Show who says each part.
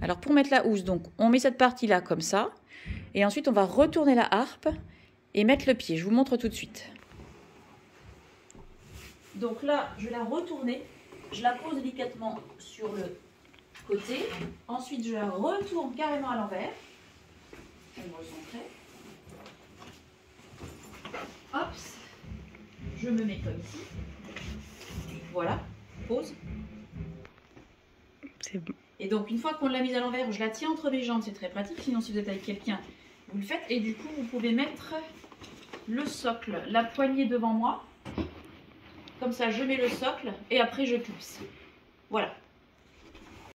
Speaker 1: Alors pour mettre la housse, donc on met cette partie-là comme ça. Et ensuite on va retourner la harpe et mettre le pied. Je vous montre tout de suite. Donc là, je vais la retourner. Je la pose délicatement sur le côté. Ensuite, je la retourne carrément à l'envers. Hop. Je me mets comme ici. Voilà. Pose. Et donc, une fois qu'on l'a mise à l'envers, je la tiens entre mes jambes, c'est très pratique. Sinon, si vous êtes avec quelqu'un, vous le faites. Et du coup, vous pouvez mettre le socle, la poignée devant moi. Comme ça, je mets le socle et après, je clipse. Voilà.